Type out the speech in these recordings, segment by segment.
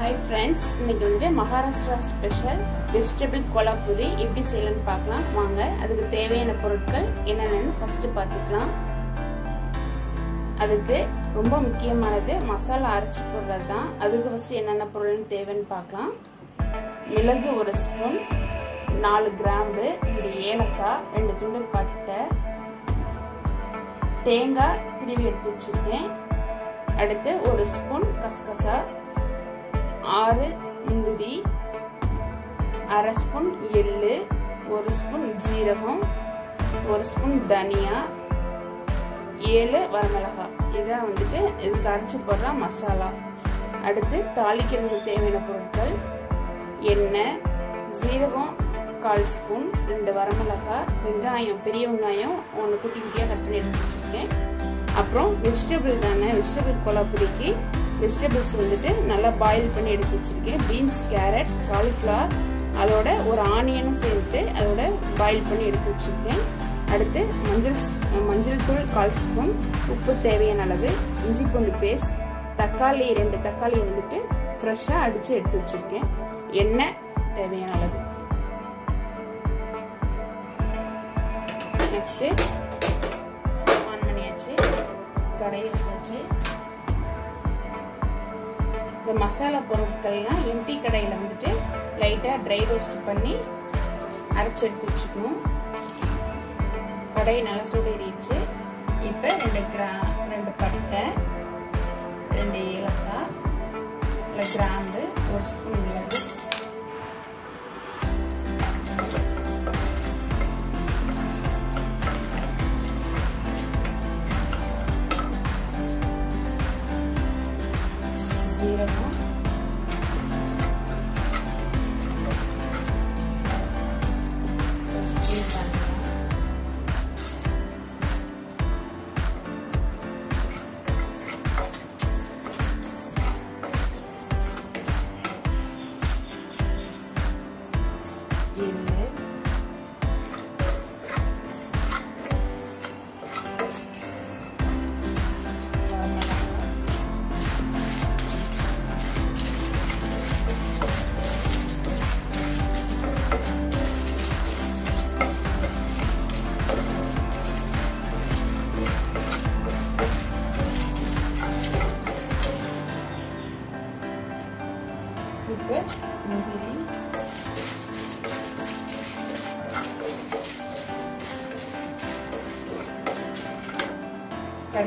Hi friends இன்னைக்கு வந்துட்டு Maharashtra special vegetable Kolhapuri எப்படி செய்யலாம்னு பார்க்கலாம். வாங்க அதுக்கு தேவையான பொருட்கள் என்னென்னு ஃபஸ்ட்டு பார்த்துக்கலாம். அதுக்கு ரொம்ப முக்கியமானது மசாலா அரைச்சி போடுறது தான். அதுக்கு ஃபஸ்ட்டு என்னென்ன பொருள்னு தேவைன்னு பார்க்கலாம். மிளகு ஒரு ஸ்பூன் நாலு கிராம்பு ரெண்டு ஏலக்காய் ரெண்டு துண்டு பட்டை. தேங்காய் திருவி எடுத்து வச்சுருக்கேன். அடுத்து ஒரு ஸ்பூன் கசகசா ஆறு முந்திரி அரை ஸ்பூன் எள்ளு ஒரு ஸ்பூன் ஜீரகம் ஒரு ஸ்பூன் தனியா ஏழு வரமிளகாய். இதான் வந்துட்டு இதுக்கு அரைச்சி போடுற மசாலா. அடுத்து தாளிக்கிறதுக்கு தேவையான பொருட்கள் எண்ணெய் ஜீரகம் கால் ஸ்பூன் ரெண்டு வரமிளகாய் வெங்காயம் பெரிய வெங்காயம் ஒன்று குட்டி குட்டியாக கட் பண்ணி எடுத்து வச்சுருக்கேன் அப்புறம் வெஜிடபிள் தானே வெஜிடபிள் கொலாப்புரிக்கு வெஜிடபிள்ஸ் வந்துட்டு நல்லா பாயில் பண்ணி எடுத்து வச்சுருக்கேன். பீன்ஸ் கேரட் காலிஃப்ளவர் அதோட ஒரு ஆனியனும் சேர்த்து அதோட பாயில் பண்ணி எடுத்து வச்சுருக்கேன். அடுத்து மஞ்சள் மஞ்சள் தூள் கால் ஸ்பூன் உப்பு தேவையான அளவு இஞ்சி பூண்டு பேஸ்ட் தக்காளி ரெண்டு தக்காளி வந்துட்டு ஃப்ரெஷ்ஷாக அடித்து எடுத்து வச்சுருக்கேன். எண்ணெய் தேவையான அளவு. நெக்ஸ்ட்டு ஆன் பண்ணியாச்சு. கடையை வச்சாச்சு. இந்த மசாலா பொருட்கள்லாம் எம்டி கடையில் வந்துட்டு லைட்டாக ட்ரை ரோஸ்ட் பண்ணி அரைச்சி எடுத்து வச்சுக்கணும். கடையை நல்லா சூடேறிடுச்சு. இப்போ ரெண்டு கிரா ரெண்டு பட்டை ரெண்டு ஏலக்காய் இல்லை கிராம்பு ஒரு ஸ்பூன் மிளகு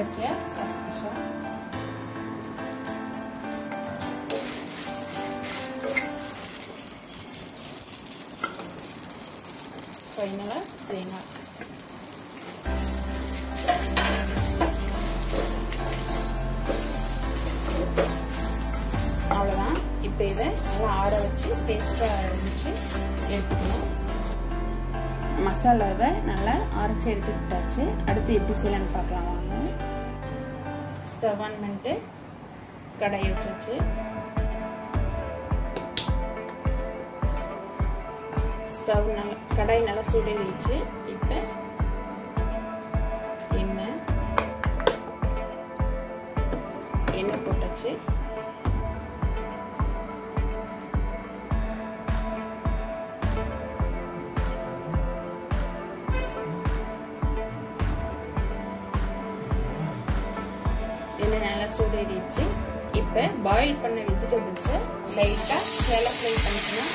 கடைசியாக கசகசா ஃபைனலாக தேங்காய் அவ்வளோதான் இப்போ இதை நல்லா ஆற வச்சு பேஸ்ட்டாக அரைச்சி எடுத்துக்கணும். மசாலாவை நல்லா அரைச்சி எடுத்துக்கிட்டாச்சு. அடுத்து எப்படி செய்யலான்னு பார்க்கலாம் வாங்க. ஸ்டவ் ஆன் பண்ணிட்டு கடாயை வச்சாச்சு. ஸ்டவ் நல்லா கடாய் நல்லா சூடேறிடுச்சு. இப்போ எண்ணெய் எண்ணெய் போட்டாச்சு. எண்ணெய் நல்லா சூடேறிடுச்சு. இப்போ பாயில் பண்ண வெஜிடபிள்ஸை லைட்டாக சேலை ஃப்ரை பண்ணிக்கணும்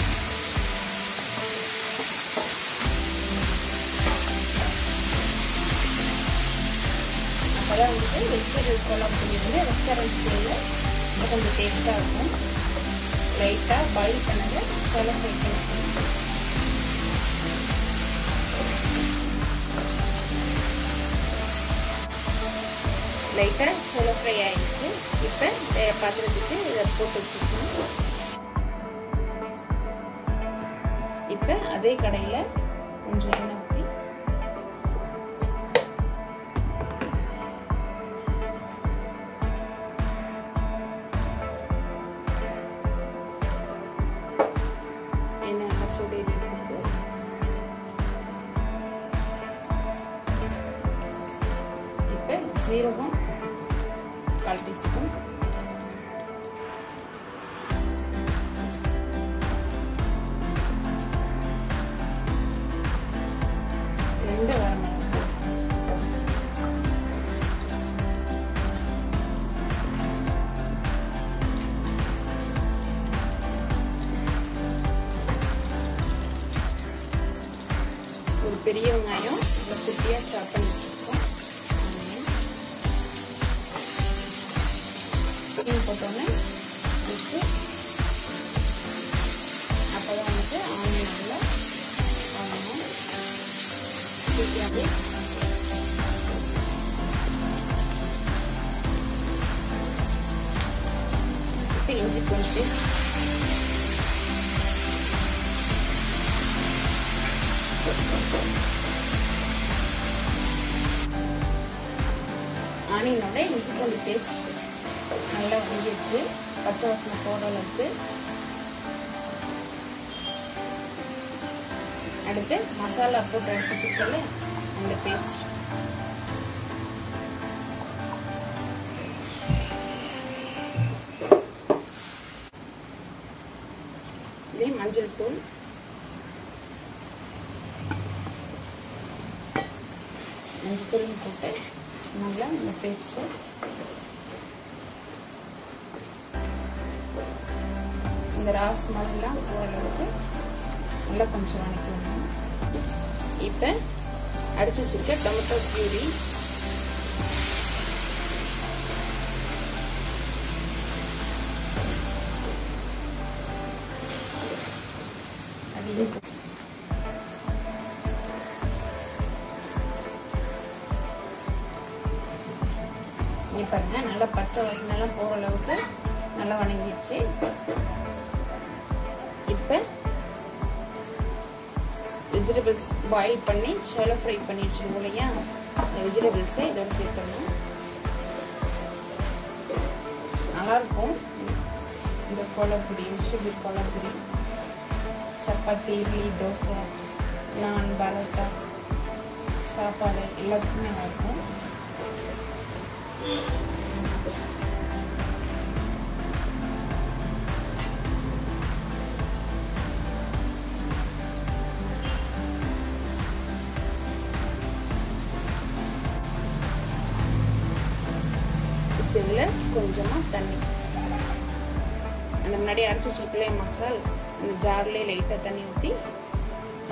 அப்போதான் வந்துட்டு வெஜிடபிள் குழம்பு வந்து ரெஸ்டாரண்ட் ஸ்டைலில் கொஞ்சம் டேஸ்ட்டாக இருக்கும். லைட்டாக பாயில் பண்ணதை சேலை ஃப்ரை பண்ணிக்கணும் லைட்டாக சோலோ ஃப்ரை ஆயிடுச்சு. இப்போ பாத்திரத்துக்கு இதை போட்டு வச்சுக்கணும் இப்போ அதே கடையில் கொஞ்சம் எண்ணெய் ஊற்றி எண்ணெய் நல்லா சூடேறி இப்போ ஜீரகம் பெரிய வெங்காயம் நல்லா குட்டியாக சாப் பண்ணி வச்சுருக்கோம் மீன் போட்டோன்னே வச்சு அப்போ தான் வந்துட்டு ஆனியன் நல்லா ஆகணும் அப்படியே இப்போ இஞ்சி பூண்டு ஆனியனோட இஞ்சி பூண்டு பேஸ்ட் நல்லா வங்கிடுச்சு பச்சை வாசனை போட அளவுக்கு. அடுத்து மசாலா போட்டு அடிச்சு சிக்கல அந்த பேஸ்ட் இதே மஞ்சள் தூள். மஞ்சள் தூள் போட்டு நல்லா இந்த பேஸ்ட்டு இந்த ராஸ் மாதிரிலாம் ஓரளவுக்கு நல்லா கொஞ்சம் வணக்கணும் இப்போ அடிச்சு வச்சிருக்க டொமேட்டோ பியூரி அது இங்கே பாருங்க நல்லா பச்சை வாசனெல்லாம் போகிற அளவுக்கு நல்லா வணங்கிடுச்சு. இப்போ வெஜிடபிள்ஸ் பாயில் பண்ணி ஷாலோ ஃப்ரை பண்ணி வச்சுருவோம் இல்லையா? இந்த வெஜிடபிள்ஸை இதோட சேர்த்துடணும் நல்லாயிருக்கும். இந்த கோலப்பொடி வெஜிடபிள் கோலப்பொடி சப்பாத்தி இட்லி தோசை நான் பரோட்டா சாப்பாடு எல்லாத்துக்குமே நல்லாயிருக்கும். இதில் கொஞ்சமாக தண்ணி அந்த முன்னாடி அரைச்சி வச்சிருக்கலே மசால் அந்த ஜார்லேயே லைட்டாக தண்ணி ஊற்றி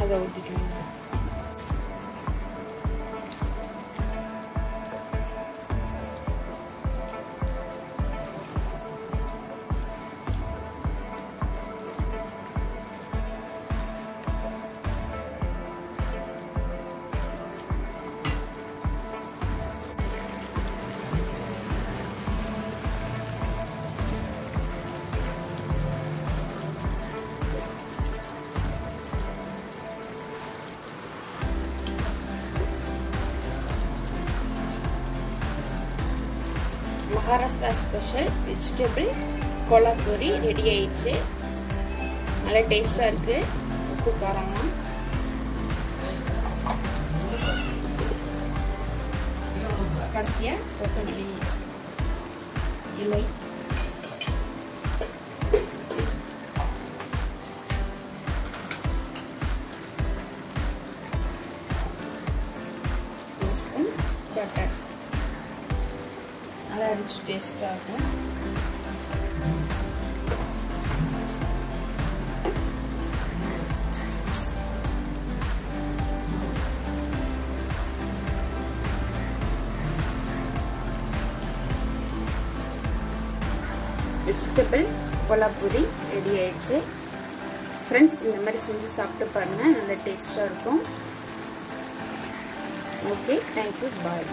அதை ஊற்றிக்கணும் Maharashtra special vegetable Kolhapuri ready ஆயிடுச்சு. நல்லா டேஸ்டாக இருக்குது உப்பு காரமாக கடைசியாக கொத்தமல்லி. இலை. ரிச் இருக்கும் வெஜிடபிள் கொலாப்பூரி ரெடி ஆயிடுச்சு. ஃப்ரெண்ட்ஸ் இந்த மாதிரி செஞ்சு சாப்பிட்டு பாருங்கள் நல்ல டேஸ்ட்டாக இருக்கும். Okay thank you bye